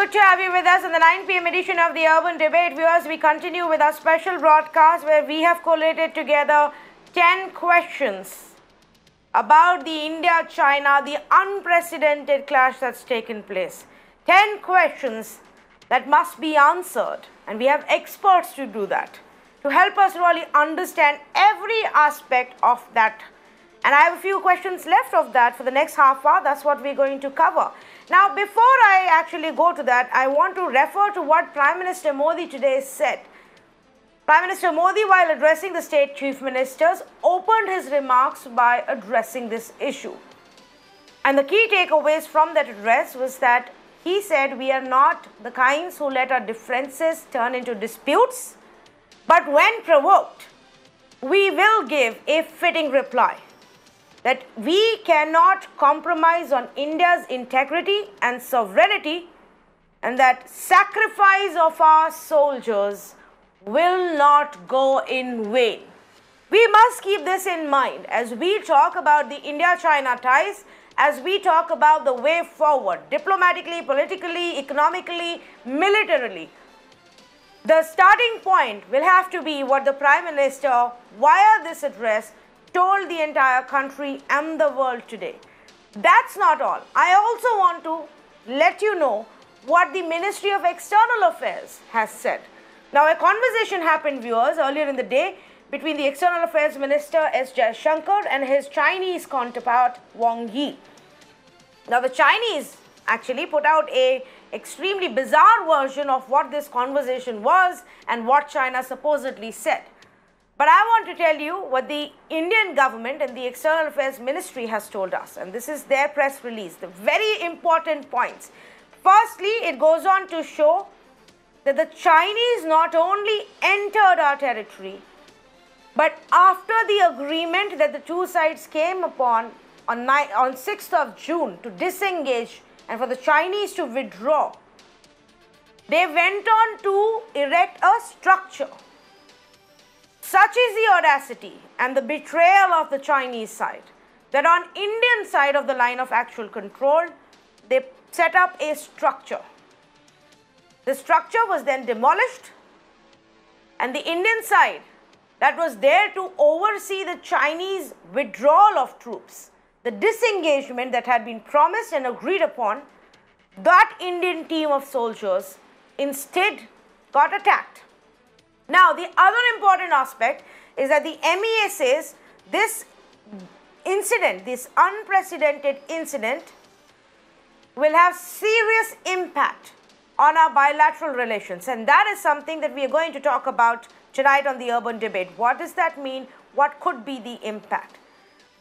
good to have you with us in the 9 p.m. edition of the Urban Debate. Viewers, we continue with our special broadcast where we have collated together 10 questions about the India China, the unprecedented clash that's taken place. 10 questions that must be answered, and we have experts to do that to help us really understand every aspect of that. And I have a few questions left of that for the next half hour. That's what we're going to cover. Now, before I actually go to that, I want to refer to what Prime Minister Modi today said. Prime Minister Modi, while addressing the state chief ministers, opened his remarks by addressing this issue. And the key takeaways from that address was that he said we are not the kinds who let our differences turn into disputes, but when provoked, we will give a fitting reply that we cannot compromise on India's integrity and sovereignty and that sacrifice of our soldiers will not go in vain. We must keep this in mind as we talk about the India-China ties, as we talk about the way forward, diplomatically, politically, economically, militarily. The starting point will have to be what the Prime Minister, via this address, told the entire country and the world today. That's not all. I also want to let you know what the Ministry of External Affairs has said. Now, a conversation happened, viewers, earlier in the day between the External Affairs Minister S. Jaishankar and his Chinese counterpart Wang Yi. Now, the Chinese actually put out a extremely bizarre version of what this conversation was and what China supposedly said. But I want to tell you what the Indian government and the External Affairs Ministry has told us. And this is their press release. The very important points. Firstly, it goes on to show that the Chinese not only entered our territory, but after the agreement that the two sides came upon on, on 6th of June to disengage and for the Chinese to withdraw, they went on to erect a structure such is the audacity and the betrayal of the Chinese side that on Indian side of the line of actual control, they set up a structure. The structure was then demolished and the Indian side that was there to oversee the Chinese withdrawal of troops, the disengagement that had been promised and agreed upon, that Indian team of soldiers instead got attacked. Now, the other important aspect is that the MEA says this incident, this unprecedented incident, will have serious impact on our bilateral relations. And that is something that we are going to talk about tonight on the urban debate. What does that mean? What could be the impact?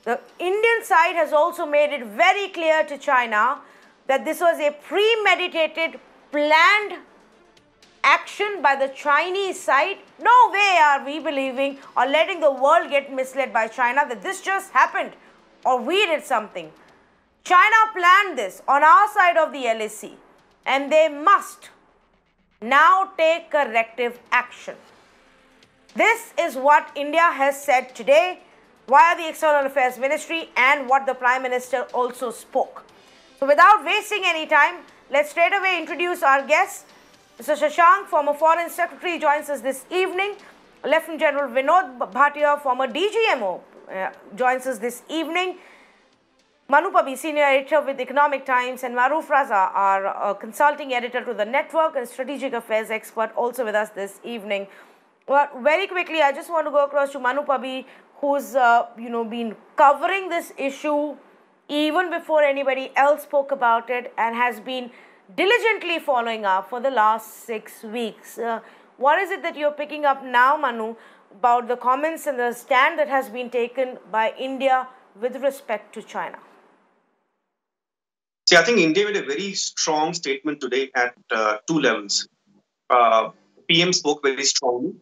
The Indian side has also made it very clear to China that this was a premeditated, planned action by the Chinese side, no way are we believing or letting the world get misled by China that this just happened or we did something. China planned this on our side of the LAC and they must now take corrective action. This is what India has said today via the External Affairs Ministry and what the Prime Minister also spoke. So without wasting any time, let's straight away introduce our guests. Mr. Shashank, former Foreign Secretary, joins us this evening. Lieutenant General Vinod Bhatia, former DGMO, uh, joins us this evening. Manu Pubby, Senior Editor with Economic Times, and Maroof Raza, our uh, Consulting Editor to the Network and Strategic Affairs Expert, also with us this evening. Well, very quickly, I just want to go across to Manu Pubby, who's, uh, you know, been covering this issue even before anybody else spoke about it and has been diligently following up for the last six weeks. Uh, what is it that you're picking up now, Manu, about the comments and the stand that has been taken by India with respect to China? See, I think India made a very strong statement today at uh, two levels. Uh, PM spoke very strongly,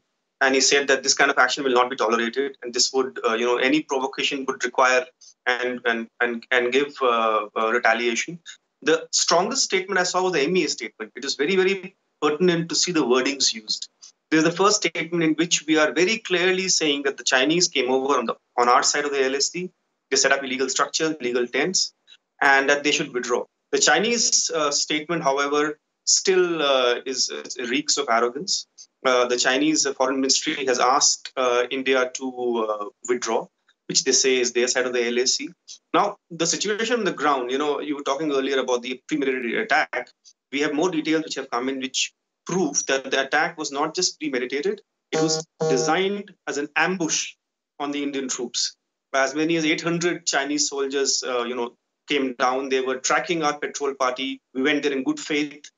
and he said that this kind of action will not be tolerated, and this would, uh, you know, any provocation would require and and and and give uh, uh, retaliation. The strongest statement I saw was the MEA statement. It is very, very pertinent to see the wordings used. This is the first statement in which we are very clearly saying that the Chinese came over on, the, on our side of the LSD. they set up illegal structures, legal tents, and that they should withdraw. The Chinese uh, statement, however, still uh, is, reeks of arrogance. Uh, the Chinese foreign ministry has asked uh, India to withdraw, which they say is their side of the LAC. Now, the situation on the ground, you know, you were talking earlier about the premeditated attack. We have more details which have come in which prove that the attack was not just premeditated, it was designed as an ambush on the Indian troops. As many as 800 Chinese soldiers, uh, you know, came down. They were tracking our patrol party. We went there in good faith,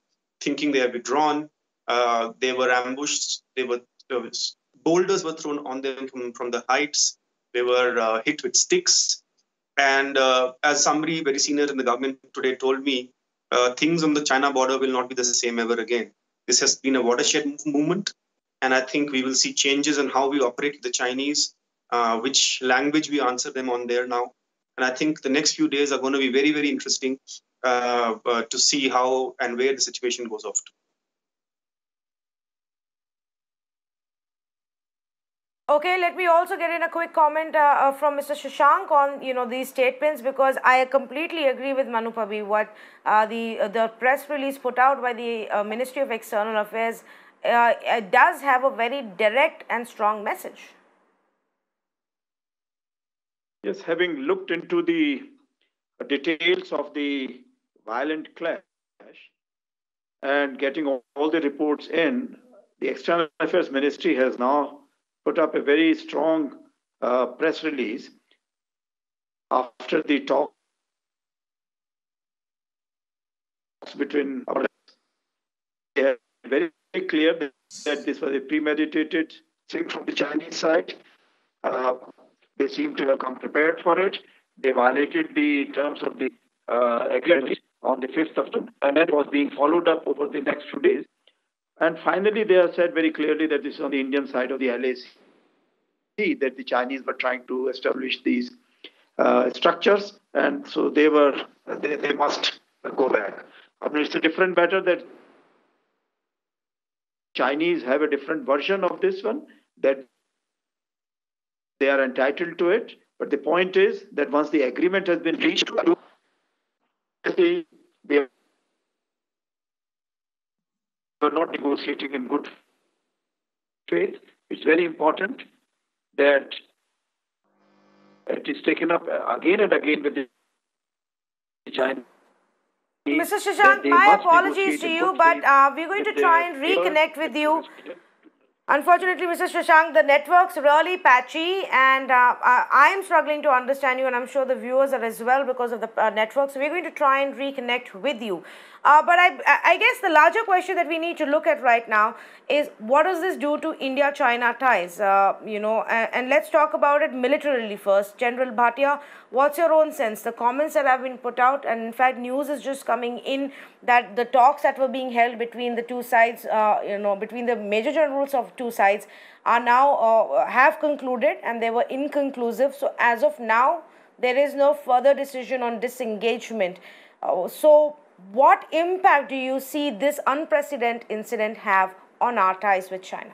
thinking they had withdrawn. Uh, they were ambushed. They were uh, boulders were thrown on them from, from the heights. They were uh, hit with sticks. And uh, as somebody very senior in the government today told me, uh, things on the China border will not be the same ever again. This has been a watershed movement, and I think we will see changes in how we operate with the Chinese, which language we answer them on there now. And I think the next few days are going to be very, very interesting uh, uh, to see how and where the situation goes off to. Okay, let me also get in a quick comment uh, uh, from Mr. Shashank on you know these statements because I completely agree with Manu Pubby. What uh, the uh, the press release put out by the uh, Ministry of External Affairs does have a very direct and strong message. Yes, having looked into the details of the violent clash and getting all the reports in, the External Affairs Ministry has now put up a very strong uh, press release after the talks between our they are very clear that this was a premeditated thing from the Chinese side. Uh, they seem to have come prepared for it. They violated the terms of the uh, agreement on the 5th of June, and that was being followed up over the next few days. And finally, they have said very clearly that this is on the Indian side of the LAC, that the Chinese were trying to establish these uh, structures, and so they were they, they must go back. I mean, it's a different matter that Chinese have a different version of this one that they are entitled to it. But the point is that once the agreement has been reached, they were not negotiating in good faith. It's very important that it is taken up again and again with the China. Mr. Shashank, my apologies to you, but uh, we're going to try and reconnect with you Unfortunately, Mr. Shashank, the network's really patchy and uh, I am struggling to understand you and I'm sure the viewers are as well because of the uh, network. So we're going to try and reconnect with you. Uh, but I, I guess the larger question that we need to look at right now is what does this do to India-China ties? Uh, you know, and, and, let's talk about it militarily first. General Bhatia, what's your own sense? The comments that have been put out, and in fact, news is just coming in that the talks that were being held between the two sides, uh, you know, between the major generals of two sides, are now uh, have concluded, and they were inconclusive. So as of now, there is no further decision on disengagement. Uh, so what impact do you see this unprecedented incident have on our ties with China?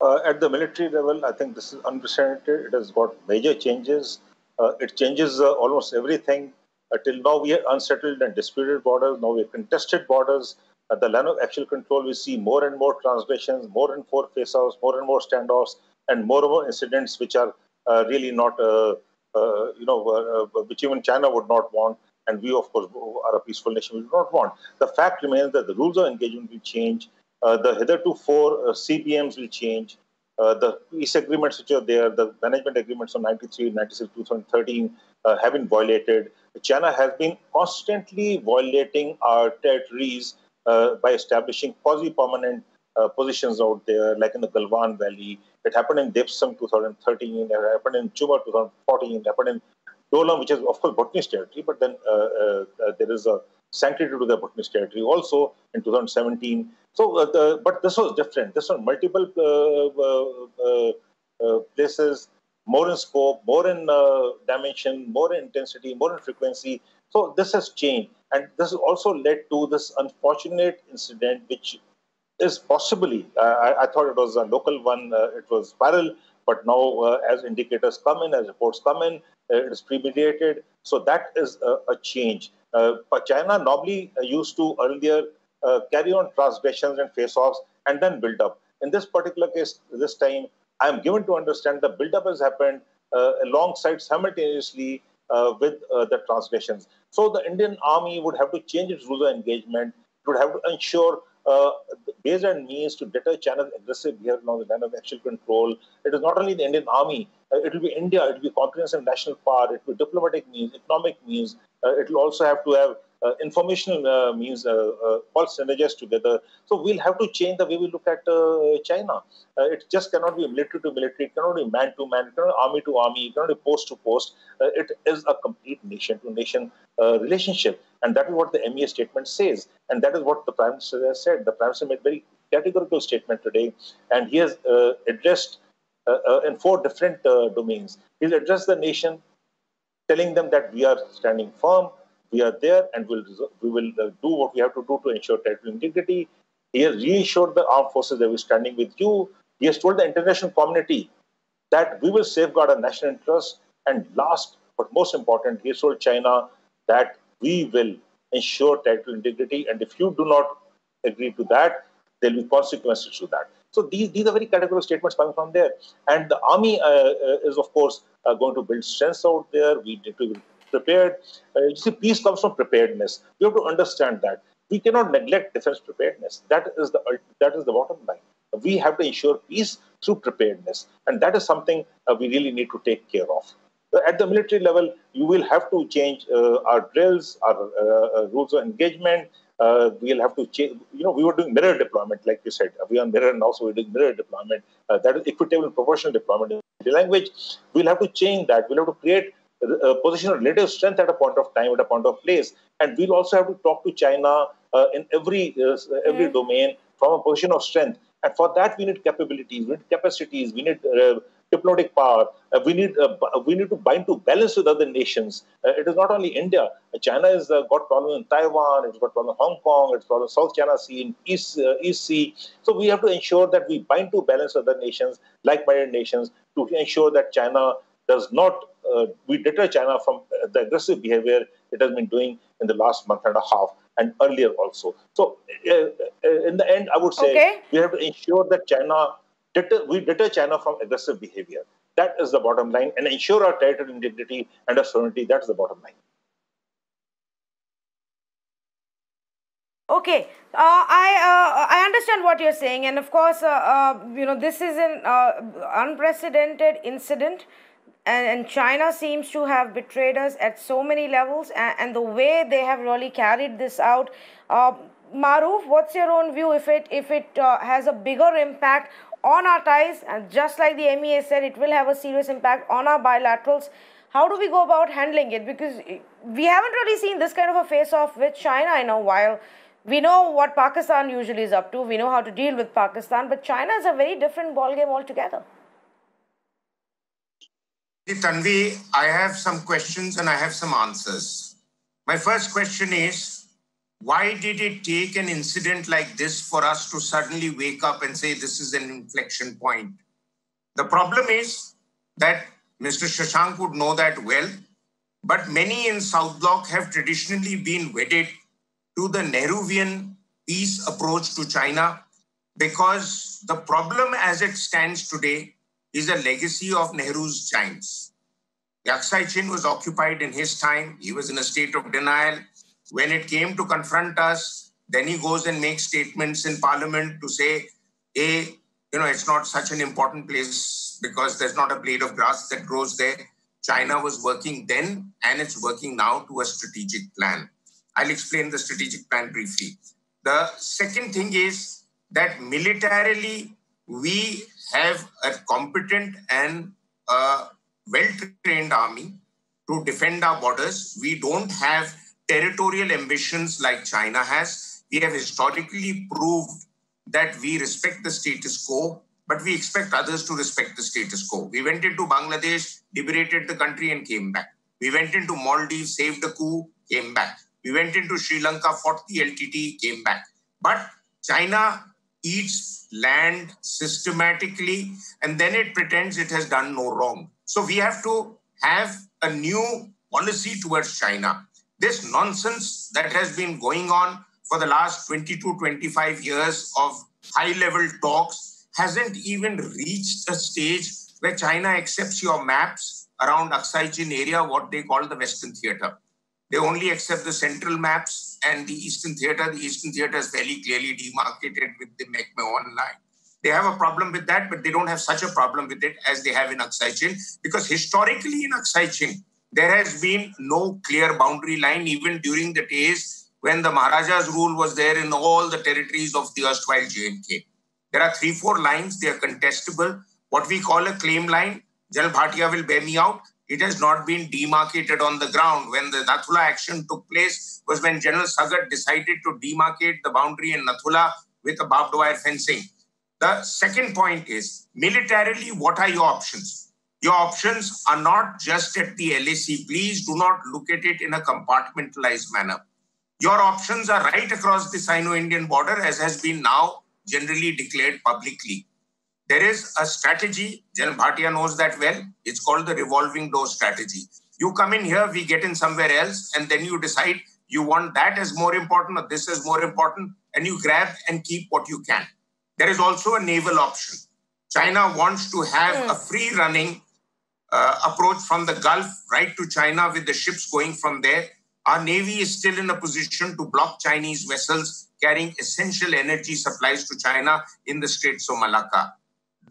Uh, at the military level, I think this is unprecedented. It has got major changes. Uh, it changes uh, almost everything. Uh, till now, we have unsettled and disputed borders. Now we have contested borders. At the line of actual control, we see more and more transgressions, more and more face-offs, more and more standoffs, and more and more incidents which are uh, really not, uh, you know, which even China would not want and we, of course, are a peaceful nation. We do not want. The fact remains that the rules of engagement will change. Uh, the hitherto four uh, CBMs will change. Uh, the peace agreements which are there, the management agreements of 93, 96, 2013 uh, have been violated. China has been constantly violating our territories uh, by establishing quasi-permanent uh, positions out there, like in the Galwan Valley. It happened in Depsang 2013, it happened in Chumar 2014, it happened in Dolam, which is of course Bhutanese territory, but then uh, uh, uh, there is a sanctity to the Bhutanese territory also in 2017. So, the, but this was different. This was multiple places, more in scope, more in dimension, more in intensity, more in frequency. So this has changed, and this also led to this unfortunate incident, which is possibly, uh, I, I, thought it was a local one, uh, it was viral, but now uh, as indicators come in, as reports come in, uh, it is premeditated. So that is a, a, change. Uh, China normally uh, used to earlier uh, carry on transgressions and face-offs and then build up. In this particular case, this time, I am given to understand the build-up has happened uh, alongside simultaneously uh, with uh, the transgressions. So the Indian army would have to change its rules of engagement. It would have to ensure uh, ways and means to deter China's aggressive behavior along the line of actual control. It is not only the Indian army, uh, it will be India, it will be comprehensive national power, it will be diplomatic means, economic means. Uh, it will also have to have informational uh, means uh, all synergize together. So we'll have to change the way we look at China. it just cannot be military to military, it cannot be man to man, it cannot be army to army, it cannot be post to post. it is a complete nation to nation relationship. And that is what the MEA statement says. And that is what the Prime Minister said. The Prime Minister made very categorical statement today. And he has uh, addressed uh, uh, in four different domains. He's addressed the nation, telling them that we are standing firm, we are there and we'll, we will uh, do what we have to do to ensure territorial integrity. He has reassured the armed forces that we're standing with you. He has told the international community that we will safeguard our national interests. And last but most important, he has told China that we will ensure territorial integrity. And if you do not agree to that, there will be consequences to that. So these, these are very categorical statements coming from there. And the army uh, uh, is, of course, uh, going to build strengths out there. We need to prepared. Uh, you see, peace comes from preparedness. We have to understand that. We cannot neglect defense preparedness. That is the that is the bottom line. We have to ensure peace through preparedness, and that is something uh, we really need to take care of. At the military level, you will have to change uh, our drills, our uh, uh, rules of engagement. Uh, we'll have to change. You know, we were doing mirror deployment, like you said. We are mirror now, so we're doing mirror deployment. that is equitable and proportional deployment in the language. We'll have to change that. We'll have to create a position of relative strength at a point of time, at a point of place. And we'll also have to talk to China uh, in every uh, every mm. domain from a position of strength. And for that, we need capabilities, we need capacities, we need uh, diplomatic power. Uh, we need uh, we need to bind to balance with other nations. Uh, it is not only India. China has got problems in Taiwan. It's got problems in Hong Kong. It's got South China Sea, in East East Sea. So we have to ensure that we bind to balance with other nations, like-minded nations, to ensure that China does not uh, we deter China from uh, the aggressive behavior it has been doing in the last month and a half and earlier also. So, uh, uh in the end, I would say okay. we have to ensure that China deter, we deter China from aggressive behavior. That is the bottom line, and ensure our territorial integrity and our sovereignty. That's the bottom line. Okay, uh, I uh, I understand what you're saying, and of course, uh, you know this is an unprecedented incident and, and China seems to have betrayed us at so many levels and, and the way they have really carried this out. Uh, Maroof, what's your own view? If it if it uh, has a bigger impact on our ties and just like the MEA said it will have a serious impact on our bilaterals how do we go about handling it? Because we haven't really seen this kind of a face off with China in a while. We know what Pakistan usually is up to. We know how to deal with Pakistan but China is a very different ballgame altogether Tanvi, I have some questions and I have some answers. My first question is why did it take an incident like this for us to suddenly wake up and say this is an inflection point? The problem is that Mr. Shashank would know that well, but many in South Block have traditionally been wedded to the Nehruvian peace approach to China because the problem as it stands today is a legacy of Nehru's giants. Aksai Chin was occupied in his time. He was in a state of denial. When it came to confront us, then he goes and makes statements in parliament to say, A, you know, it's not such an important place because there's not a blade of grass that grows there. China was working then and it's working now to a strategic plan. I'll explain the strategic plan briefly. The second thing is that militarily, we have a competent and uh, well-trained army to defend our borders. We don't have territorial ambitions like China has. We have historically proved that we respect the status quo, but we expect others to respect the status quo. We went into Bangladesh, liberated the country, and came back. We went into Maldives, saved a coup, came back. We went into Sri Lanka, fought the LTT, came back. But China eats land systematically and then it pretends it has done no wrong. So we have to have a new policy towards China. this nonsense that has been going on for the last 22, 25 years of high level talks hasn't even reached a stage where China accepts your maps around Aksai Chin area, what they call the Western Theater. They only accept the central maps and the Eastern Theater. The Eastern Theater is fairly clearly demarcated with the McMahon line. They have a problem with that, but they don't have such a problem with it as they have in Aksai Chin because historically in Aksai Chin, there has been no clear boundary line even during the days when the Maharaja's rule was there in all the territories of the erstwhile JNK. There are three, four lines, they are contestable. What we call a claim line, General Bhatia will bear me out, it has not been demarcated on the ground. When the Nathula action took place was when General Sagat decided to demarcate the boundary in Nathula with a barbed wire fencing. The second point is militarily, what are your options? Your options are not just at the LAC. Please do not look at it in a compartmentalized manner. Your options are right across the Sino Indian border, as has been now generally declared publicly. There is a strategy, General Bhatia knows that well. It's called the revolving door strategy. You come in here, we get in somewhere else, and then you decide you want that as more important or this as more important, and you grab and keep what you can. There is also a naval option. China wants to have a free running uh, approach from the Gulf right to China with the ships going from there. Our Navy is still in a position to block Chinese vessels carrying essential energy supplies to China in the Straits of Malacca.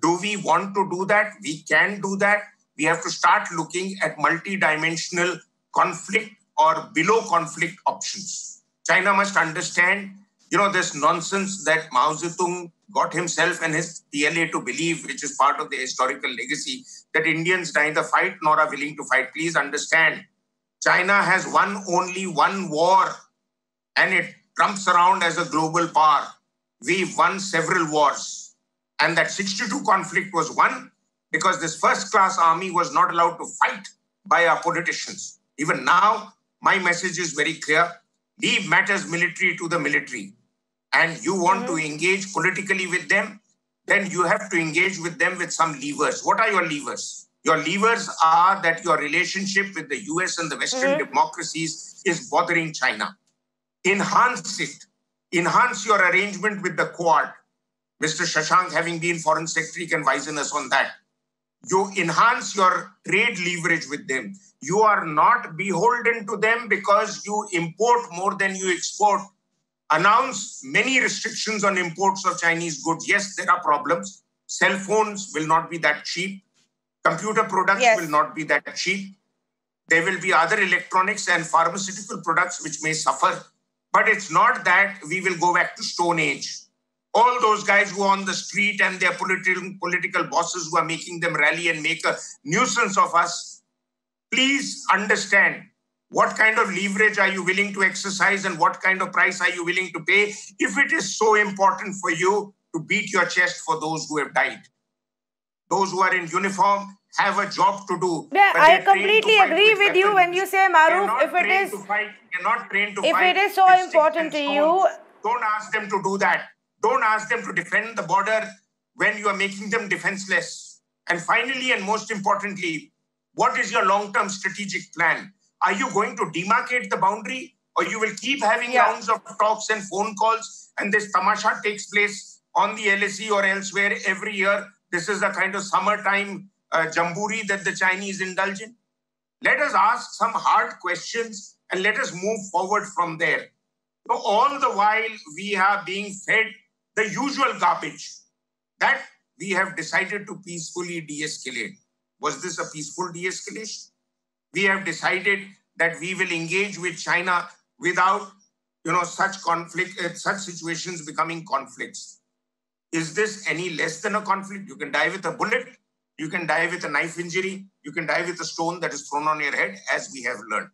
Do we want to do that? We can do that. We have to start looking at multi-dimensional conflict or below conflict options. China must understand, you know, this nonsense that Mao Zedong got himself and his PLA to believe, which is part of the historical legacy, that Indians neither fight nor are willing to fight. Please understand, China has won only one war and it trumps around as a global power. We've won several wars. And that 62 conflict was won because this first class army was not allowed to fight by our politicians. Even now, my message is very clear leave matters military to the military and you want mm-hmm. to engage politically with them, then you have to engage with them with some levers. What are your levers? Your levers are that your relationship with the US and the Western mm-hmm. democracies is bothering China. Enhance it. Enhance your arrangement with the Quad. Mr. Shashank, having been Foreign Secretary, can wisen us on that. You enhance your trade leverage with them. You are not beholden to them because you import more than you export announce many restrictions on imports of Chinese goods. Yes, there are problems. Cell phones will not be that cheap. Computer products yes. will not be that cheap. There will be other electronics and pharmaceutical products which may suffer. But it's not that we will go back to Stone Age. All those guys who are on the street and their political, political bosses who are making them rally and make a nuisance of us, please understand what kind of leverage are you willing to exercise and what kind of price are you willing to pay if it is so important for you to beat your chest for those who have died. Those who are in uniform have a job to do yeah i completely agree with, you when you say Maroof if it is fight, not trained to if it is so important to you don't ask them to do that don't ask them to defend the border when you are making them defenseless and finally and most importantly what is your long term strategic plan are you going to demarcate the boundary or you will keep having yeah. rounds of talks and phone calls and this tamasha takes place on the LAC or elsewhere every year? This is the kind of summertime uh, jamburi that the Chinese indulge in. Let us ask some hard questions and let us move forward from there. So all the while we are being fed the usual garbage that we have decided to peacefully de-escalate. Was this a peaceful de-escalation? we have decided that we will engage with China without you know such conflict uh, such situations becoming conflicts. Is this any less than a conflict? You can die with a bullet. You can die with a knife injury. You can die with a stone that is thrown on your head as we have learned.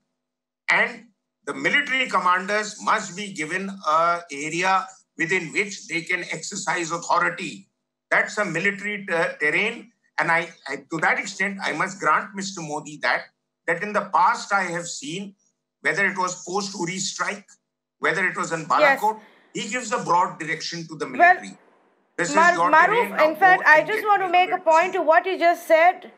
And the military commanders must be given a area within which they can exercise authority that's a military ter- terrain and I, I to that extent i must grant mr modi that that in the past I have seen, whether it was post Uri strike, whether it was in Balakot, yes. he gives a broad direction to the military. Well, this Mar- Maroof, in fact, I just want to make a point to what you just said.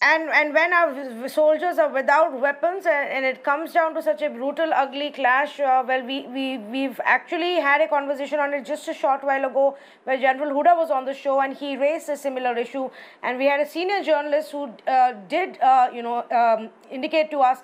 And and when our soldiers are without weapons and, and it comes down to such a brutal ugly clash uh, well we, we we've actually had a conversation on it just a short while ago where general huda was on the show and he raised a similar issue. And we had a senior journalist who uh, did uh, you know um, indicate to us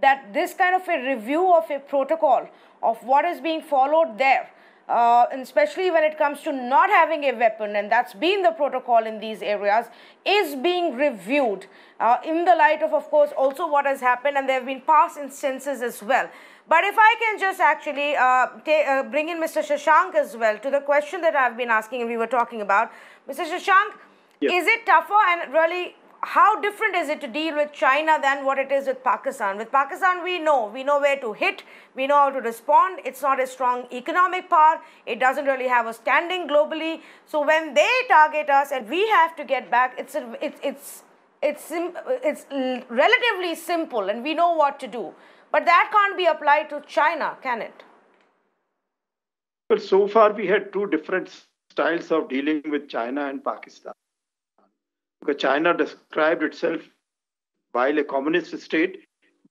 that this kind of a review of a protocol of what is being followed there uh, especially when it comes to not having a weapon, and that's been the protocol in these areas, is being reviewed uh, in the light of, of course, also what has happened, and there have been past instances as well. But if I can just actually uh, uh bring in Mr. Shashank as well to the question that I've been asking and we were talking about. Mr. Shashank, is it tougher and really how different is it to deal with China than what it is with Pakistan? With Pakistan, we know. We know where to hit. We know how to respond. It's not a strong economic power. It doesn't really have a standing globally. So when they target us and we have to get back, it's, a, it's, it's, it's, it's relatively simple and we know what to do. But that can't be applied to China, can it? Well, so far we had two different styles of dealing with China and Pakistan because China described itself while a communist state,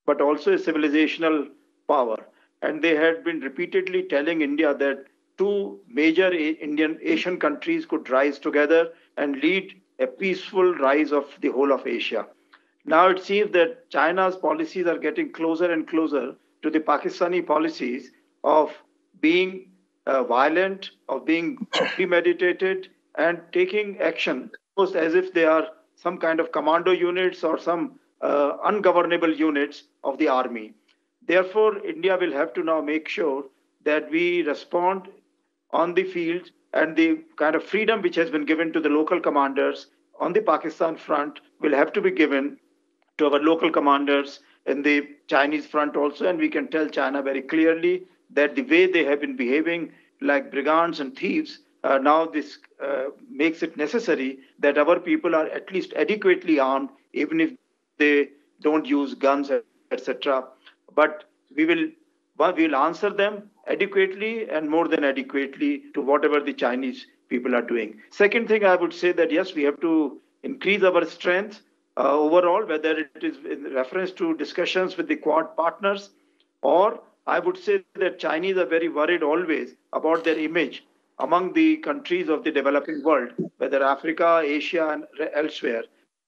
but also a civilizational power. And they had been repeatedly telling India that two major Indian Asian countries could rise together and lead a peaceful rise of the whole of Asia. Now it seems that China's policies are getting closer and closer to the Pakistani policies of being uh, violent, of being premeditated, and taking action almost as if they are some kind of commando units or some uh, ungovernable units of the army. Therefore, India will have to now make sure that we respond on the field and the kind of freedom which has been given to the local commanders on the Pakistan front will have to be given to our local commanders in the Chinese front also. And we can tell China very clearly that the way they have been behaving like brigands and thieves uh, now this uh, makes it necessary that our people are at least adequately armed, even if they don't use guns, etc. But we will we will answer them adequately and more than adequately to whatever the Chinese people are doing. Second thing, I would say that yes, we have to increase our strength uh, overall, whether it is in reference to discussions with the Quad partners, or I would say that Chinese are very worried always about their image among the countries of the developing world, whether Africa, Asia, and elsewhere.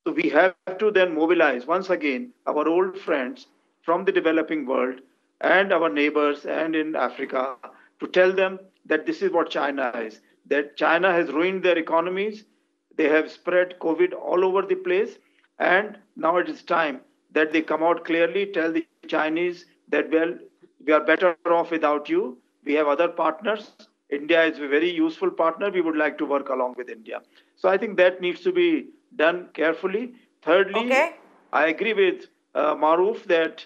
So we have to then mobilize once again our old friends from the developing world and our neighbors and in Africa to tell them that this is what China is, that China has ruined their economies. They have spread COVID all over the place. And now it is time that they come out clearly, tell the Chinese that, well, we are better off without you. We have other partners India is a very useful partner. We would like to work along with India. So I think that needs to be done carefully. Thirdly, okay. I agree with uh, Maroof that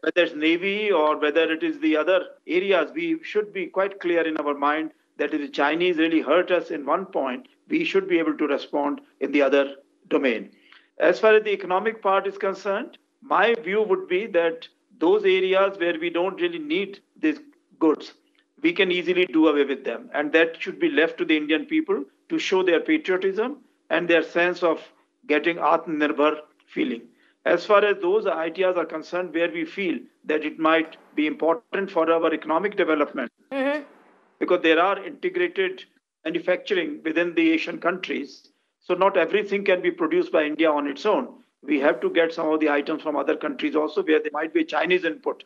whether it's Navy or whether it is the other areas, we should be quite clear in our mind that if the Chinese really hurt us in one point, we should be able to respond in the other domain. As far as the economic part is concerned, my view would be that those areas where we don't really need these goods, we can easily do away with them. And that should be left to the Indian people to show their patriotism and their sense of getting Atmanirbhar feeling. As far as those ideas are concerned, where we feel that it might be important for our economic development, mm-hmm. because there are integrated manufacturing within the Asian countries, so not everything can be produced by India on its own. We have to get some of the items from other countries also, where there might be Chinese input.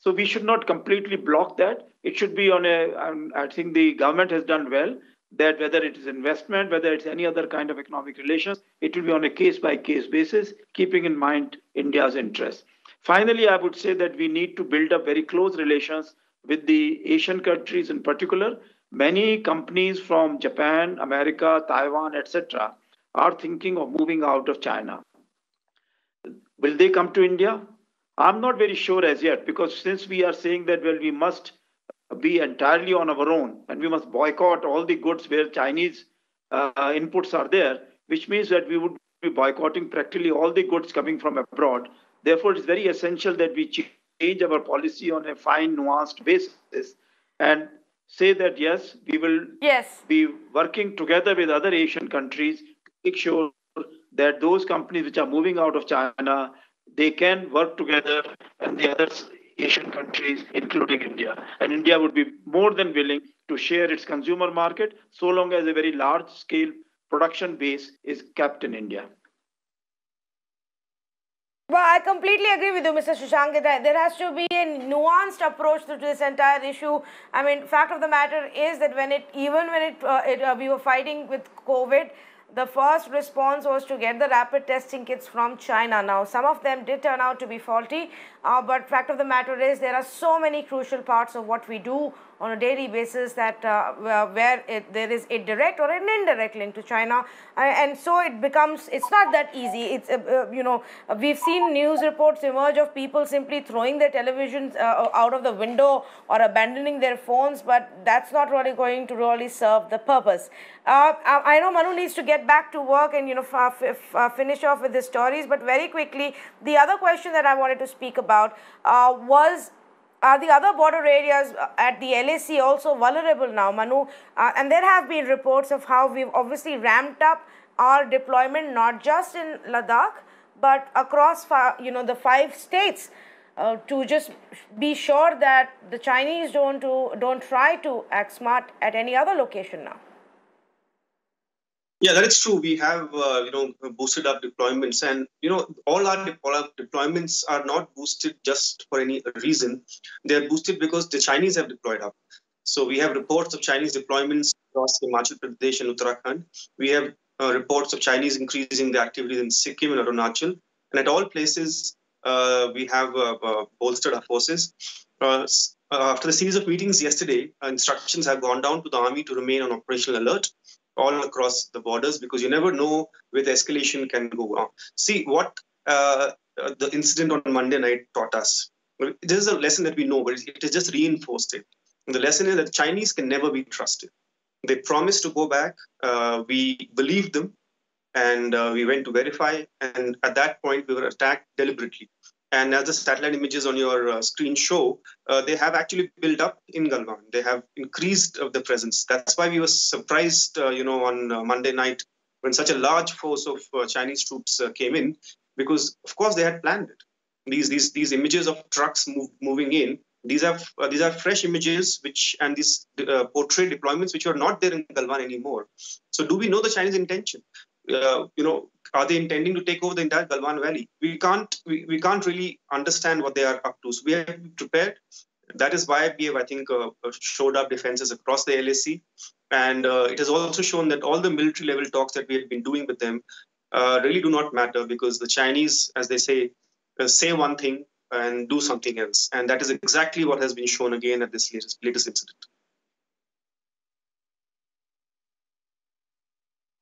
So we should not completely block that. It should be on a. Um, I think the government has done well that whether it is investment, whether it's any other kind of economic relations, it will be on a case by case basis, keeping in mind India's interests. Finally, I would say that we need to build up very close relations with the Asian countries in particular. Many companies from Japan, America, Taiwan, etc., are thinking of moving out of China. Will they come to India? I'm not very sure as yet because since we are saying that, well, we must be entirely on our own and we must boycott all the goods where Chinese uh, inputs are there, which means that we would be boycotting practically all the goods coming from abroad. Therefore, it's very essential that we change our policy on a fine, nuanced basis and say that yes, we will yes. be working together with other Asian countries to make sure that those companies which are moving out of China, they can work together and the other Asian countries, including India. And India would be more than willing to share its consumer market so long as a very large scale production base is kept in India. Well, I completely agree with you, Mr. Shashank. There has to be a nuanced approach to this entire issue. I mean, fact of the matter is that when it, even when it, uh, it uh, we were fighting with COVID, the first response was to get the rapid testing kits from China. Now, some of them did turn out to be faulty, uh, but fact of the matter is there are so many crucial parts of what we do on a daily basis that uh, where it, there is a direct or an indirect link to China, uh, and so it becomes it's not that easy. It's uh, uh you know we've seen news reports emerge of people simply throwing their televisions uh, out of the window or abandoning their phones, but that's not really going to really serve the purpose. Uh, I know Manu needs to get back to work and you know finish off with his stories, but very quickly the other question that I wanted to speak about was are the other border areas uh, at the LAC also vulnerable now, Manu? Uh, and there have been reports of how we've obviously ramped up our deployment not just in Ladakh but across you know the five states uh, to just be sure that the Chinese don't to, don't try to act smart at any other location now. Yeah, that is true. We have uh, you know boosted up deployments, and you know all our, deployments are not boosted just for any reason. They are boosted because the Chinese have deployed up. So we have reports of Chinese deployments across Himachal Pradesh and Uttarakhand. We have uh, reports of Chinese increasing the activities in Sikkim and Arunachal, and at all places uh, we have uh, uh, bolstered our forces. Uh, after the series of meetings yesterday, instructions have gone down to the army to remain on operational alert all across the borders because you never know where the escalation can go wrong. See what uh, the incident on Monday night taught us. This is a lesson that we know, but it has just reinforced it. And the lesson is that Chinese can never be trusted. They promised to go back. Uh, we believed them, and uh, we went to verify. And at that point, we were attacked deliberately. And as the satellite images on your uh, screen show, uh, they have actually built up in Galwan. They have increased uh, the presence. That's why we were surprised, uh, you know, on uh, Monday night when such a large force of uh, Chinese troops came in, because of course they had planned it. These these these images of trucks move, moving in. These are these are fresh images, which and these portray deployments which are not there in Galwan anymore. So, do we know the Chinese intention? uh, you know, are they intending to take over the entire Galwan Valley? We can't, we, we can't really understand what they are up to. So we have prepared. That is why we have, I think, uh, uh showed up defenses across the LAC. And uh, it has also shown that all the military level talks that we have been doing with them uh, really do not matter because the Chinese, as they say, uh, say one thing and do something else. And that is exactly what has been shown again at this latest, latest incident.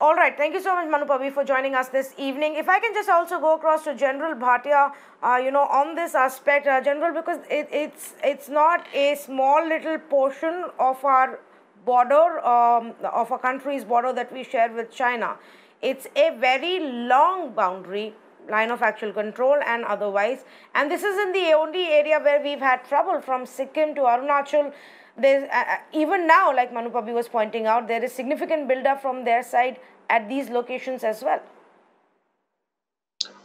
All right. Thank you so much, Manu for joining us this evening. If I can just also go across to General Bhatia, uh, you know, on this aspect, uh, General, because it, it's it's not a small little portion of our border, um, of a country's border that we share with China. It's a very long boundary line of actual control and otherwise. And this isn't the only area where we've had trouble from Sikkim to Arunachal there's uh, uh, even now, like Manu Pubby was pointing out, there is significant build-up from their side at these locations as well.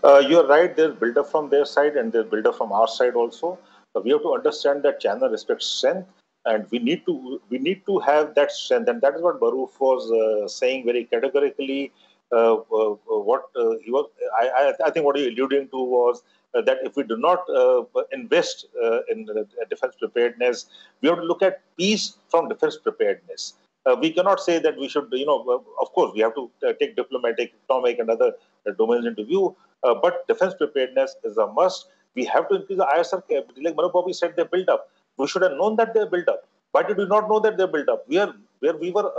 Uh, you're right. There's build-up from their side and there's build-up from our side also. Uh, we have to understand that China respects strength, and we need to we need to have that strength, and that is what Baruch was uh, saying very categorically. Uh, what he was, I, I, I think, what he alluding to was uh, Uh, that if we do not uh, invest uh, in defense preparedness, we have to look at peace from defense preparedness. Uh, we cannot say that we should, you know, uh, of course, we have to take diplomatic, economic, and other domains into view, but defense preparedness is a must. We have to increase the ISR, capability. like Manu Pubby said, they build up. We should have known that they built up. Why did we not know that they built up? We are where we were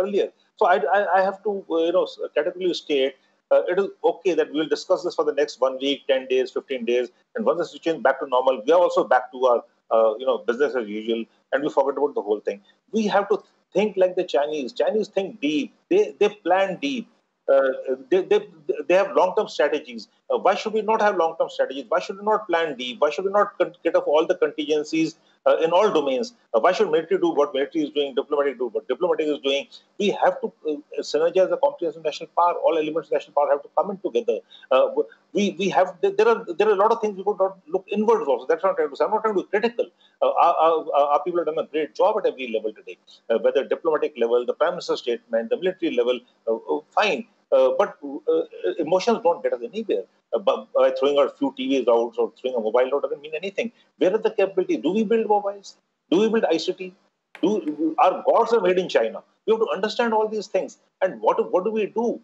earlier. So I, I, I have to, you know, categorically state uh, it is okay that we will discuss this for the next one week, 10 days, 15 days. And once the situation back to normal, we are also back to our uh, you know business as usual and we forget about the whole thing. We have to think like the Chinese. Chinese think deep. They, they plan deep. Uh, they, they, they have long-term strategies. Uh, why should we not have long-term strategies? Why should we not plan deep? Why should we not get off all the contingencies uh, in all domains. Uh, why should military do what military is doing, diplomatic do what diplomatic is doing? We have to uh, synergize the comprehensive national power. All elements of national power have to come in together. Uh, we we have there are there are a lot of things we could not look inwards also. That's not trying to say. I'm not trying to be critical. Uh, our, our, our, people have done a great job at every level today, uh, whether diplomatic level, the prime minister's statement, the military level. fine. Uh, but uh, emotions don't get us anywhere. Uh, by throwing out few TVs out or throwing a mobile out doesn't mean anything. Where is the capability? Do we build mobiles? Do we build ICT? Do our gods are made in China? We have to understand all these things. And what what do we do?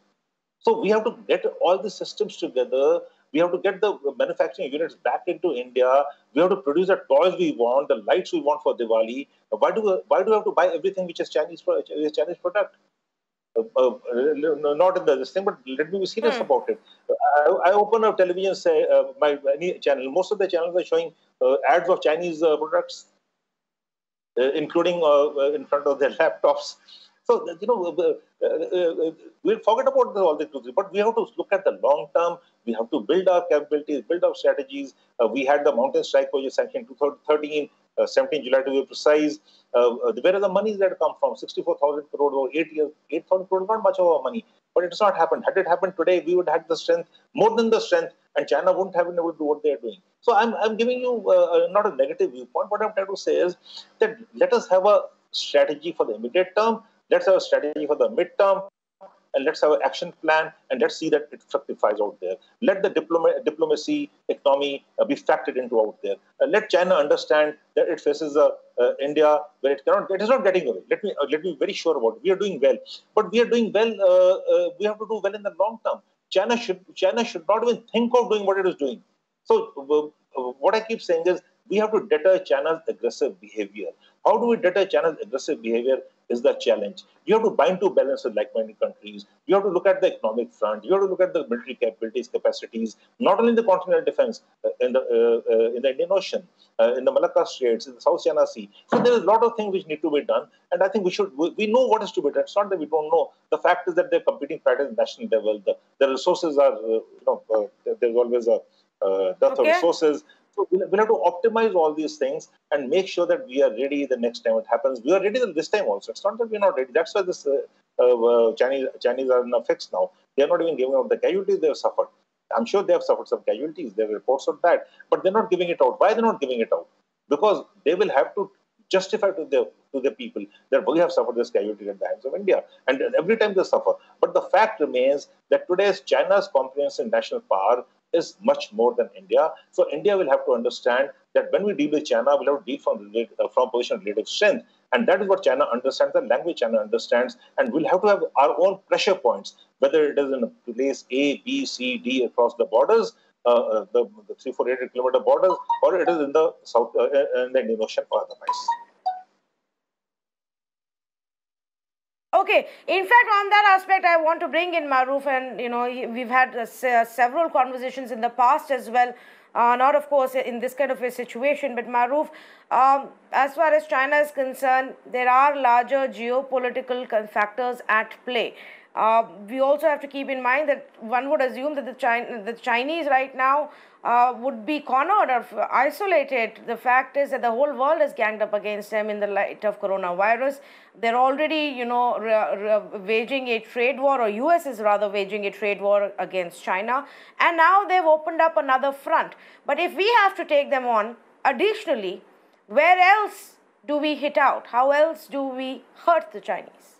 So we have to get all the systems together. We have to get the manufacturing units back into India. We have to produce the toys we want, the lights we want for Diwali. Why do we, why do we have to buy everything which is Chinese Chinese product? Uh, uh, not in the, this thing, but let me be serious hmm. about it. I, I, open a television, say uh, my any channel. Most of the channels are showing uh, ads of Chinese uh, products, uh, including in front of their laptops. So you know, we'll forget about all the things, but we have to look at the long term. We have to build our capabilities, build our strategies. we had the mountain strike project sanctioned in 2013. Uh, 17 July to be precise. Uh, uh, where are the monies that come from? 64,000 crore over eight years. 8,000 crore not much of our money, but it has not happened. Had it happened today, we would have the strength, more than the strength, and China wouldn't have been able to do what they are doing. So I'm, I'm giving you uh, not a negative viewpoint. What I'm trying to say is that let us have a strategy for the immediate term. Let's have a strategy for the midterm and let's have an action plan and let's see that it fructifies out there. Let the diploma- diplomacy economy uh, be factored into out there. Uh, let China understand that it faces a uh, India where it cannot, it is not getting away. Let me uh, let me be very sure about it. We are doing well, but we are doing well. Uh, uh, we have to do well in the long term. China should China should not even think of doing what it is doing. So what I keep saying is we have to deter China's aggressive behavior. How do we deter China's aggressive behavior is the challenge. You have to bind to balance with like-minded countries. You have to look at the economic front. You have to look at the military capabilities, capacities, not only in the continental defense, uh, in the uh, uh, in the Indian Ocean, uh, in the Malacca Straits, in the South China Sea. So there is a lot of things which need to be done, and I think we should. We, we know what is to be done. It's not that we don't know. The fact is that they're competing at the national level. The, the resources are, uh, you know, uh, there's always a dearth okay. of resources. So we'll, we'll, have to optimize all these things and make sure that we are ready the next time it happens. We are ready this time also. It's not that we're not ready. That's why this uh, uh, Chinese Chinese are in a fix now. They're not even giving out the casualties they have suffered. I'm sure they have suffered some casualties. There are reports of that, but they're not giving it out. Why they're not giving it out? Because they will have to justify to the to the people that we have suffered this casualty at the hands of India, and every time they suffer. But the fact remains that today's China's comprehensive national power is much more than India. So India will have to understand that when we deal with China, we'll have to deal from, uh, from position of relative strength. And that is what China understands, the language China understands. And we'll have to have our own pressure points, whether it is in place A, B, C, D across the borders, uh, uh the, the three, four, eight kilometer borders, or it is in the South, uh, in the Indian Ocean or otherwise. Okay. In fact, on that aspect, I want to bring in Maroof, and you know, we've had uh, several conversations in the past as well. Uh, not, of course, in this kind of a situation, but Maroof, um, as far as China is concerned, there are larger geopolitical factors at play. Uh, we also have to keep in mind that one would assume that the, the Chinese right now uh, would be cornered or isolated. The fact is that the whole world is ganged up against them in the light of coronavirus. They're already, you know, waging a trade war, or US is rather waging a trade war against China. And now they've opened up another front. But if we have to take them on, additionally, where else do we hit out? How else do we hurt the Chinese?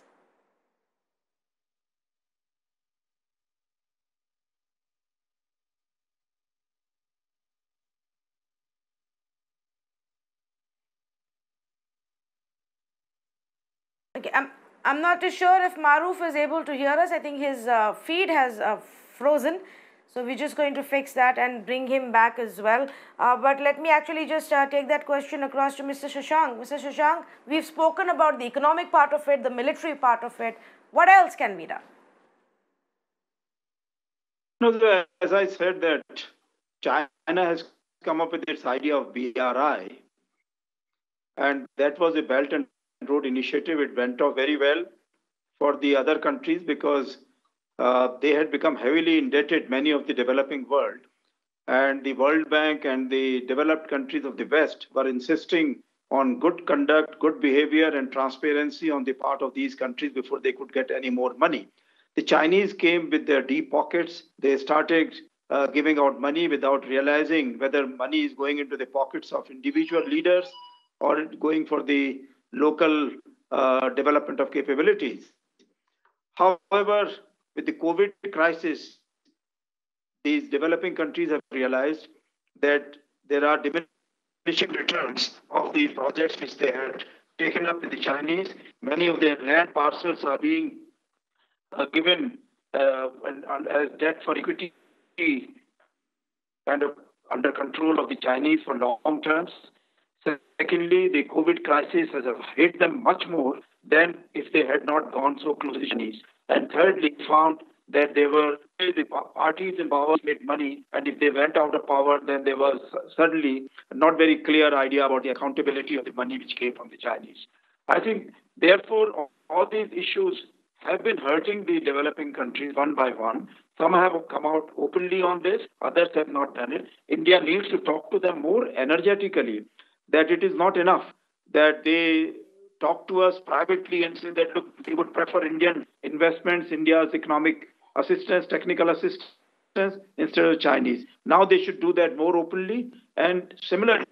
Okay, I'm, I'm not too sure if Maroof is able to hear us. I think his uh, feed has uh, frozen. So we're just going to fix that and bring him back as well. Uh, but let me actually just uh, take that question across to Mr. Shashank. Mr. Shashank, we've spoken about the economic part of it, the military part of it. What else can be done? No, as I said that China has come up with its idea of BRI, and that was a Belt and Road Initiative. It went off very well for the other countries because uh, they had become heavily indebted, many of the developing world. And the World Bank and the developed countries of the West were insisting on good conduct, good behavior, and transparency on the part of these countries before they could get any more money. The Chinese came with their deep pockets. They started uh, giving out money without realizing whether money is going into the pockets of individual leaders or going for the local uh, development of capabilities. However, with the COVID crisis, these developing countries have realized that there are diminishing returns of the projects which they had taken up with the Chinese. Many of their land parcels are being uh, given uh, as debt for equity kind of under control of the Chinese for long terms. Secondly, the COVID crisis has hit them much more than if they had not gone so close to Chinese. And thirdly, found that they were the parties in power made money, and if they went out of power, then there was suddenly not very clear idea about the accountability of the money which came from the Chinese. I think, therefore, all these issues have been hurting the developing countries one by one. Some have come out openly on this, others have not done it. India needs to talk to them more energetically that it is not enough that they talk to us privately and say that look, they would prefer Indian investments, India's economic assistance, technical assistance instead of Chinese. Now they should do that more openly. And similarly,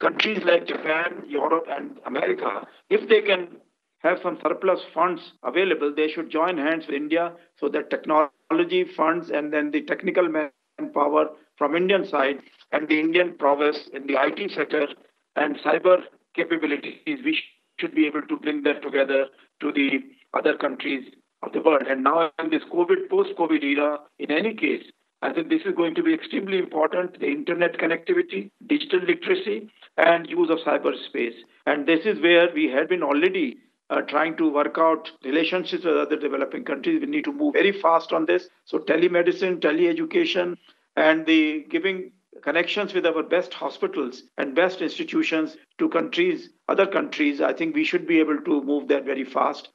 countries like Japan, Europe, and America, if they can have some surplus funds available, they should join hands with India so that technology funds and then the technical manpower from Indian side and the Indian prowess in the IT sector and cyber capabilities, we should be able to bring that together to the other countries of the world. And now in this COVID, post-COVID era, in any case, I think this is going to be extremely important, the internet connectivity, digital literacy, and use of cyberspace. And this is where we had been already uh, trying to work out relationships with other developing countries. We need to move very fast on this. So telemedicine, teleeducation, and the giving connections with our best hospitals and best institutions to countries, other countries, I think we should be able to move that very fast.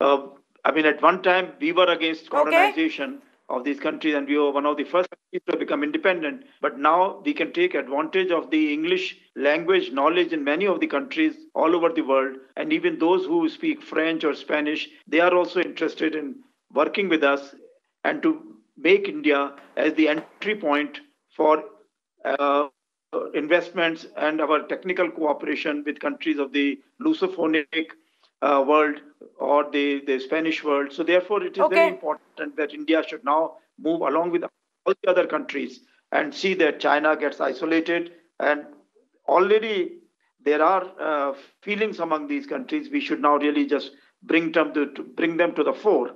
Uh, I mean, at one time, we were against colonization okay. of these countries, and we were one of the first countries to become independent. But now we can take advantage of the English language knowledge in many of the countries all over the world. And even those who speak French or Spanish, they are also interested in working with us and to make India as the entry point for uh, investments and our technical cooperation with countries of the Lusophonic uh, world or the, the Spanish world. So therefore, it is okay. very important that India should now move along with all the other countries and see that China gets isolated. And already there are uh, feelings among these countries. We should now really just bring them to, to bring them to the fore.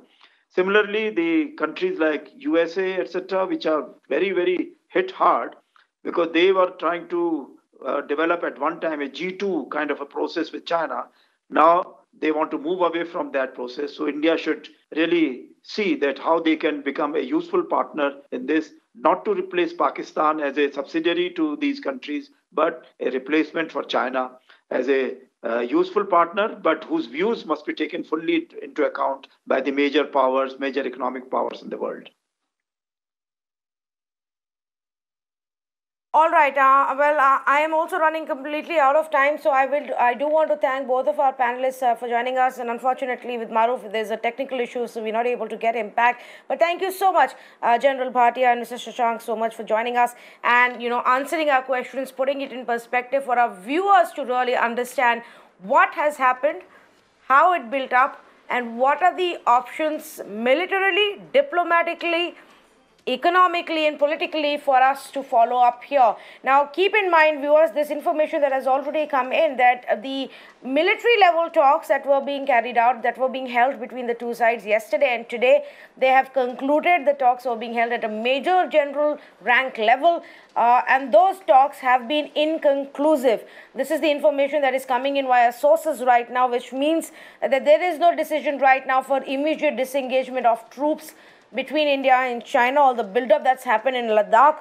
Similarly, the countries like USA, etc., which are very, very hit hard because they were trying to uh, develop at one time a G2 kind of a process with China. Now they want to move away from that process. So India should really see that how they can become a useful partner in this, not to replace Pakistan as a subsidiary to these countries, but a replacement for China as a uh, useful partner, but whose views must be taken fully into account by the major powers, major economic powers in the world. All right. Uh, well, uh, I am also running completely out of time, so I will. I do want to thank both of our panelists uh, for joining us. And unfortunately, with Maroof, there's a technical issue, so we're not able to get him back. But thank you so much, uh, General Bhatia and Mr. Shashank, so much for joining us and you know answering our questions, putting it in perspective for our viewers to really understand what has happened, how it built up, and what are the options militarily, diplomatically economically and politically for us to follow up here. Now, keep in mind, viewers, this information that has already come in that the military level talks that were being carried out, that were being held between the two sides yesterday and today, they have concluded. The talks were being held at a major general rank level, uh, and those talks have been inconclusive. This is the information that is coming in via sources right now, which means that there is no decision right now for immediate disengagement of troops between India and China, all the buildup that's happened in Ladakh.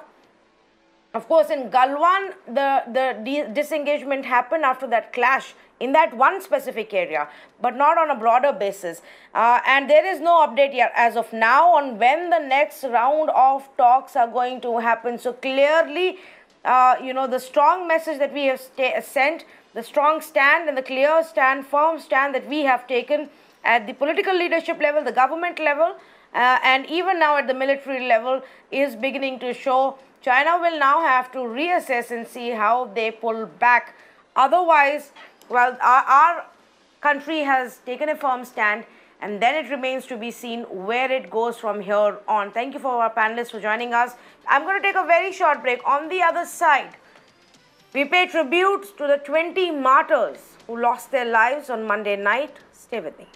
Of course, in Galwan, the, the disengagement happened after that clash in that one specific area, but not on a broader basis. Uh, and there is no update yet as of now on when the next round of talks are going to happen. So clearly, uh, you know, the strong message that we have sent, the strong stand and the clear stand, firm stand that we have taken at the political leadership level, the government level, uh, and even now at the military level is beginning to show. China will now have to reassess and see how they pull back. Otherwise, well, our, our country has taken a firm stand and then it remains to be seen where it goes from here on. Thank you for our panelists for joining us. I'm going to take a very short break. On the other side, we pay tribute to the 20 martyrs who lost their lives on Monday night. Stay with me.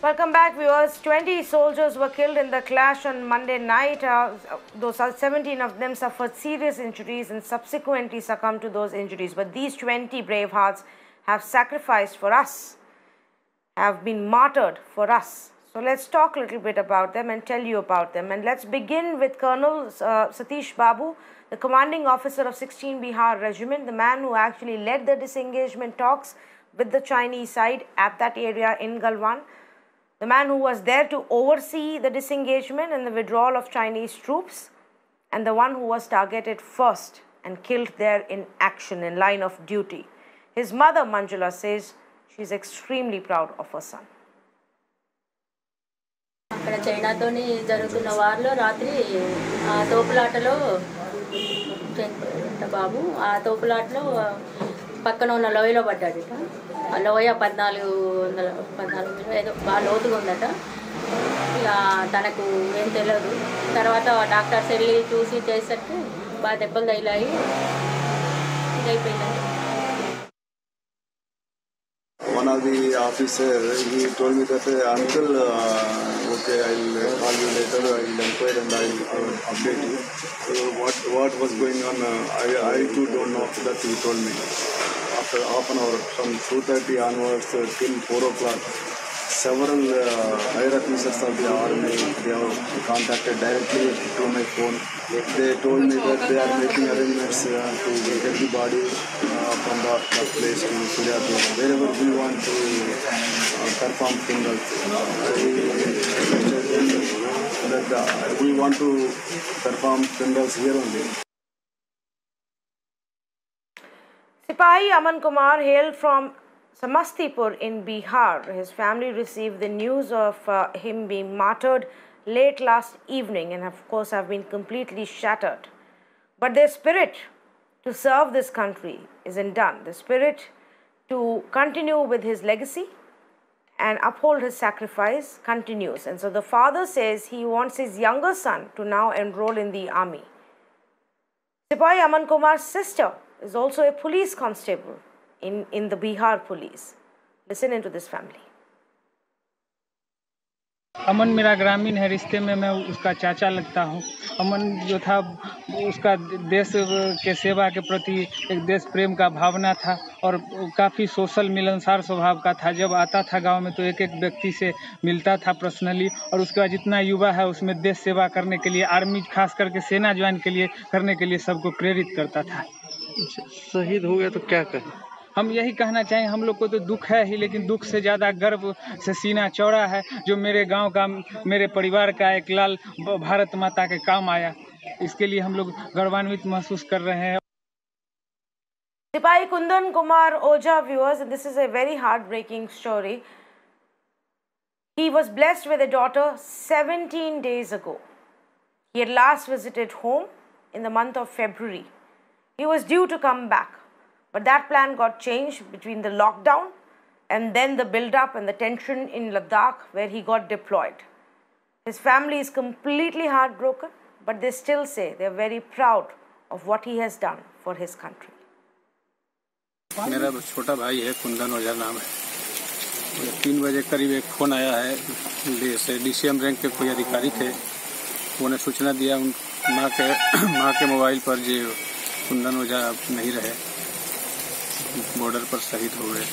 Welcome back, viewers. 20 soldiers were killed in the clash on Monday night. Uh, those are 17 of them suffered serious injuries and subsequently succumbed to those injuries. But these 20 brave hearts have sacrificed for us, have been martyred for us. So let's talk a little bit about them and tell you about them. And let's begin with Colonel uh, Santosh Babu, the commanding officer of 16 Bihar Regiment, the man who actually led the disengagement talks with the Chinese side at that area in Galwan the man who was there to oversee the disengagement and the withdrawal of Chinese troops, and the one who was targeted first and killed there in action in line of duty. His mother, Manjula, says she's extremely proud of her son. అక్కడ చైనాతోని జరుగుతున్న వారిలో రాత్రి ఆ తోపులాటలో చనిపోయాడట బాబు ఆ తోపులాటలో పక్కన ఉన్న లోయలో పడ్డాడట. ఆ లోయ పద్నాలుగు వందల పద్నాలుగు ఏదో బాగా లోతుగా ఉందట. ఇక తనకు ఏం తెలియదు తర్వాత డాక్టర్స్ వెళ్ళి చూసి చేసరికి బాగా దెబ్బలు తగిలాయి. ఇదైపోయిందండి one of the officer he told me that uh, uncle uh, okay i'll call you later i'll inquire and i'll uh, update you. So what what was going on uh, i i too don't know that he told me. After half an hour from 2.30 onwards uh, till 4 o'clock several uh, higher officers of the army they have contacted directly to my phone they told me that they are making arrangements uh, to get the body uh, from the, place to Suryapur, wherever we want to uh, perform funerals. I that uh, we want to perform funerals here only. Sipahi Aman Kumar hailed from Samastipur in Bihar. His family received the news of uh, him being martyred late last evening and, of course, have been completely shattered. But their spirit to serve this country isn't done. The spirit to continue with his legacy and uphold his sacrifice continues. And so the father says he wants his younger son to now enroll in the army. Sipahi Aman Kumar's sister is also a police constable in, in the Bihar police. Listen into this family. अमन मेरा ग्रामीण है रिश्ते में मैं उसका चाचा लगता हूँ अमन जो था उसका देश के सेवा के प्रति एक देश प्रेम का भावना था और काफ़ी सोशल मिलनसार स्वभाव का था जब आता था गाँव में तो एक एक व्यक्ति से मिलता था पर्सनली और उसके बाद जितना युवा है उसमें देश सेवा करने के लिए आर्मी खास करके सेना ज्वाइन के लिए करने के लिए सबको प्रेरित करता था शहीद हो गया तो क्या कहें हम यही कहना चाहेंगे हम लोग को तो दुख है ही, लेकिन दुख से ज़्यादा गर्व से सीना चौड़ा है, जो मेरे गाँव का, मेरे परिवार का एक लाल भारत माता के काम आया। इसके लिए हम लोग गौरवान्वित महसूस कर रहे हैं। सिपाही Kundan Kumar Ojha viewers this is a very hard breaking story he was blessed with a daughter seventeen days ago ये last visited home in the month of February he was due to come back but that plan got changed between the lockdown and then the build up and the tension in Ladakh where he got deployed. His family is completely heartbroken, but they still say they're very proud of what he has done for his country. मेरा छोटा भाई है कुंदन ओझा नाम है मुझे तीन बजे करीब एक फोन आया है से डीसीएम रैंक के कोई अधिकारी थे उन्होंने सूचना दिया उन माँ के माँ के मोबाइल पर जो कुंदन ओझा नहीं रहे बॉर्डर पर शहीद हो गए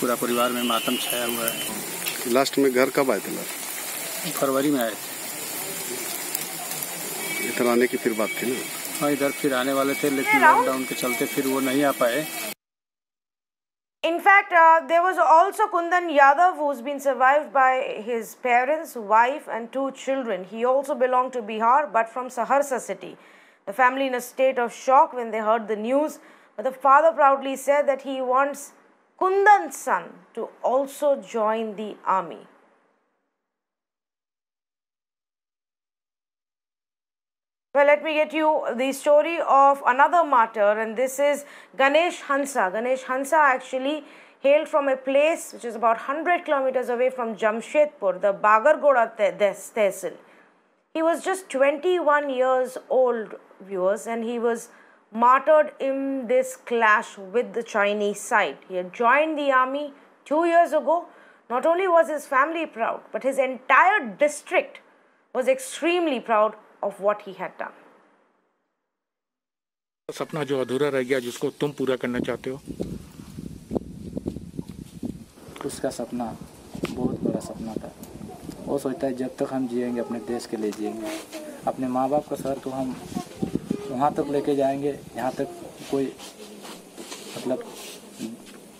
पूरा परिवार में मातम छाया हुआ है लास्ट में घर कब आए थे लास्ट फरवरी में आए थे इधर आने की फिर बात थी ना हाँ इधर फिर आने वाले थे लेकिन लॉकडाउन के चलते फिर वो नहीं आ पाए In fact, uh, there was also Kundan Yadav who's been survived by his parents, wife, and two children. He also belonged to Bihar but from Saharsa city. The family in a state of shock when they heard the news. The father proudly said that he wants Kundan's son to also join the army. Well, let me get you the story of another martyr, and this is Ganesh Hansda. Ganesh Hansda actually hailed from a place which is about 100 kilometers away from Jamshedpur, the Baharagora tehsil. He was just 21 years old, viewers, and he was martyred in this clash with the Chinese side. He had joined the army two years ago. Not only was his family proud, but his entire district was extremely proud of what he had done. सपना जो अधूरा रह गया जिसको तुम पूरा करना चाहते हो उसका सपना बहुत बड़ा सपना था वो सोचता है जब तक हम जिएँगे अपने देश के लिए जिएँगे अपने माँ बाप का सर तो हम वहाँ तक लेके जाएँगे यहाँ तक कोई मतलब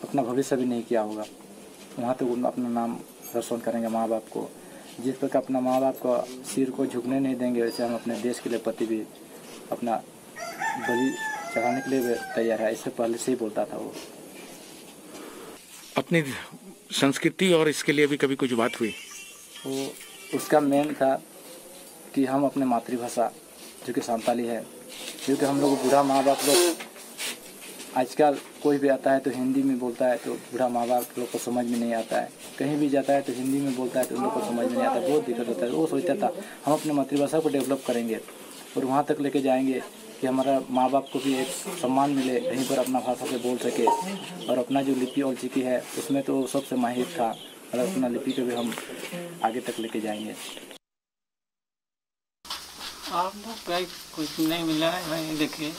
अपना भविष्य भी नहीं किया होगा। वहाँ तक अपना नाम रोशन करेंगे माँ बाप को। जिस प्रकार अपना माँ बाप का सिर को झुकने नहीं देंगे वैसे हम अपने देश के लिए पति भी अपना बलि चढ़ाने के लिए तैयार है। इससे पहले से ही बोलता था वो। अपनी संस्कृति और इसके लिए भी कभी कुछ बात हुई? वो उसका मेन था कि हम अपने मातृभाषा जो कि संताली है क्योंकि हम लोग बूढ़ा माँ बाप लोग, आजकल कोई भी आता है तो हिंदी में बोलता है तो बूढ़ा माँ बाप लोग को समझ में नहीं आता है। कहीं भी जाता है तो हिंदी में बोलता है तो उन लोग को समझ में नहीं आता, बहुत दिक्कत होता है। वो सोचता था, हम अपने मातृभाषा को डेवलप करेंगे और वहाँ तक लेके जाएँगे कि हमारा माँ बाप को भी एक सम्मान मिले, कहीं पर अपना भाषा से बोल सके। और अपना जो लिपि और चिकी है, उसमें तो सबसे माहिर था। और अपना लिपि को भी हम आगे तक लेके जाएँगे। आप लोग भाई कुछ नहीं मिला है भाई देखिए।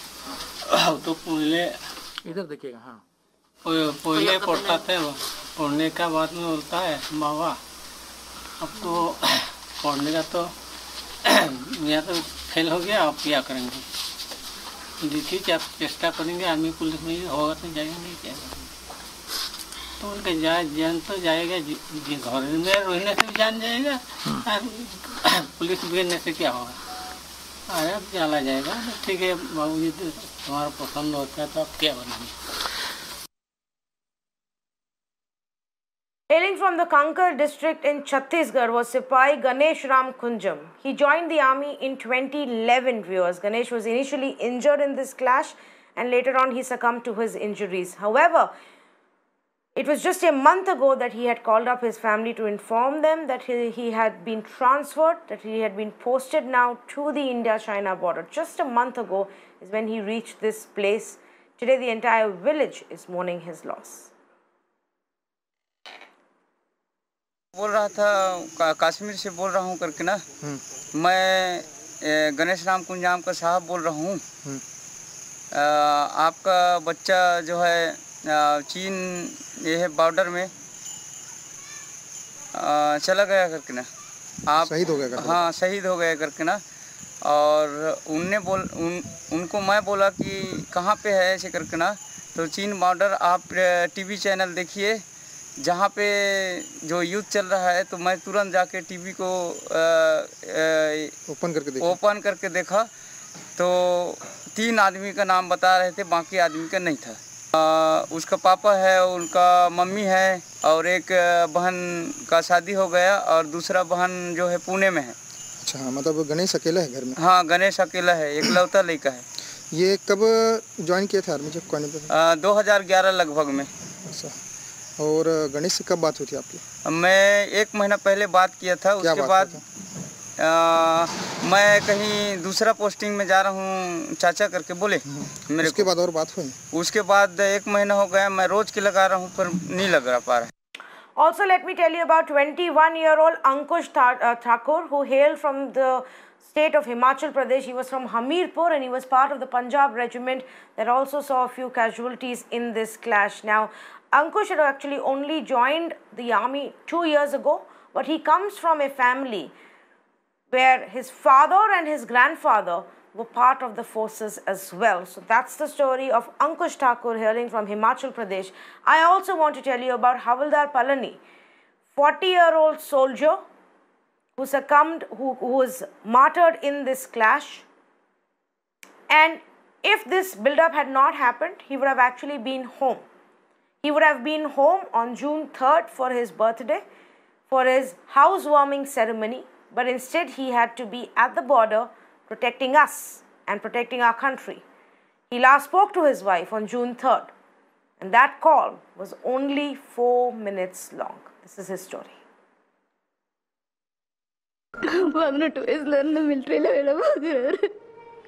तो पहले इधर देखिएगा हाँ। पह- पहले पढ़ता थे वो। पढ़ने का बाद में बोलता है बाबा अब तो पढ़ने का तो मेरा तो फेल हो गया अब क्या करेंगे? देखिए आप चेष्टा करेंगे आर्मी पुलिस में होगा तो जाएगा नहीं जाएगा तो उनका जाए जान तो जाएगा घर में रहने से भी जान जाएगा पुलिस भेजने से क्या होगा? अरे अब क्या ला जाएगा ठीक है तुम्हारा पसंद होता है तो क्या बनाएंगे Hailing from the Kanker district in Chhattisgarh was Sipai Ganesh Ram Kunjam. He joined the army in 2011 viewers. Ganesh was initially injured in this clash and later on he succumbed to his injuries. However, it was just a month ago that he had called up his family to inform them that he, he had been transferred, that he had been posted now to the India China border. Just a month ago is when he reached this place. Today, the entire village is mourning his loss. बोल रहा था का, कश्मीर से बोल रहा हूँ करके ना मैं ए, गणेश राम कुंजाम का साहब बोल रहा हूँ अ, आपका बच्चा जो है अ, चीन ये है बॉर्डर में। अ, चला गया करके ना। आप शहीद हो गया हाँ शहीद हो गया करके ना। और उनने बोल उन उनको मैं बोला कि कहाँ पे है ऐसे करके ना। तो चीन बॉर्डर आप टीवी चैनल देखिए। जहाँ पे जो युद्ध चल रहा है तो मैं तुरंत जाके टीवी को ओपन करके ओपन करके देखा। तो तीन आदमी का नाम बता रहे थे बाकी आदमी का नहीं था। अ, उसका पापा है उनका मम्मी है और एक बहन का शादी हो गया और दूसरा बहन जो है पुणे में है। अच्छा मतलब गणेश अकेला है घर में? हाँ गणेश अकेला है एकलौता लड़का है। ये कब ज्वाइन किया था आर्मी जब कौन पे अ, 2011 लगभग में। अच्छा और गणेश से कब बात हुई थी आपकी? मैं एक महीना पहले बात किया था उसके बाद अ, मैं कहीं दूसरा पोस्टिंग में जा रहा हूँ चाचा करके बोले मेरे उसके बाद और बात हुई उसके बाद एक महीना हो गया मैं रोज के लगा रहा हूँ पर नहीं लगा पा रहा Also, let me tell you about 21 year old Ankush uh, Thakur, who hailed from the state of Himachal Pradesh. He was from Hamirpur and he was part of the Punjab regiment that also saw a few casualties in this clash. Now, Ankush had actually only joined the army two years ago, but he comes from a family where his father and his grandfather were part of the forces as well. So that's the story of Ankush Thakur hailing from Himachal Pradesh. I also want to tell you about Havildar Palani, 40 year old soldier who succumbed, who, who was martyred in this clash. And if this build-up had not happened, he would have actually been home. He would have been home on June 3rd for his birthday, for his housewarming ceremony, but instead he had to be at the border protecting us and protecting our country. He last spoke to his wife on June 3rd, and that call was only four minutes long. This is his story. பதினெட்டு வயசுல இருந்து மிலிட்ரியில வேலை பார்க்குறாரு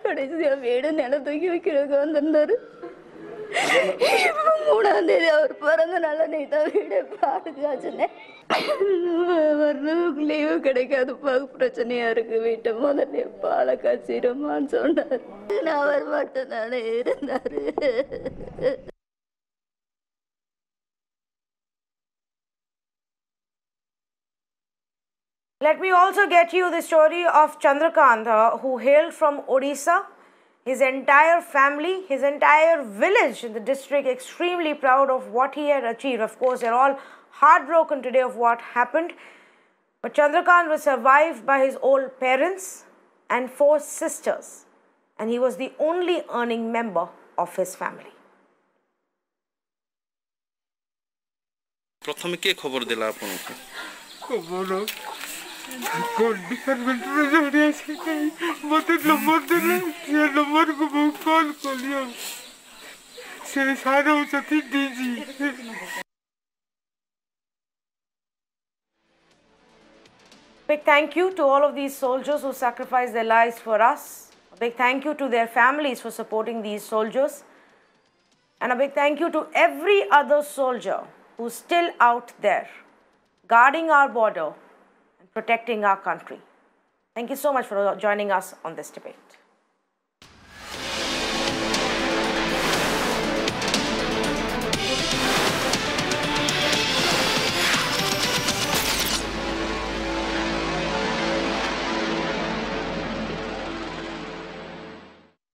கடைசியா வீடு நிலம் தூக்கி வைக்கிறதுக்கு வந்திருந்தாரு இப்போ மூணாம் தேதி அவர் பிறந்த நாள் நீ தான் வீடு பாதுகாச்சுனே வர்றதுக்கு லீவு கிடைக்காதுப்பா பிரச்சனையா இருக்கு. வீட்டை முதல்ல பாலை காய்ச்சிடுமான்னு சொன்னார். அவர் மட்டும் தானே இருந்தாரு. Let me also get you the story of Chandrakant, uh, who hailed from Odisha. his entire family, his entire village in the district extremely proud of what he had achieved. Of course, they're all heartbroken today of what happened. But Chandrakant was survived by his old parents and four sisters, and he was the only earning member of his family. প্রথমে কে খবর দিলা আপনাকে খবর Big thank you to all of these soldiers who sacrificed their lives for us. A big thank you to their families for supporting these soldiers. And a big thank you to every other soldier who's still out there guarding our border protecting our country. Thank you so much for joining us on this debate.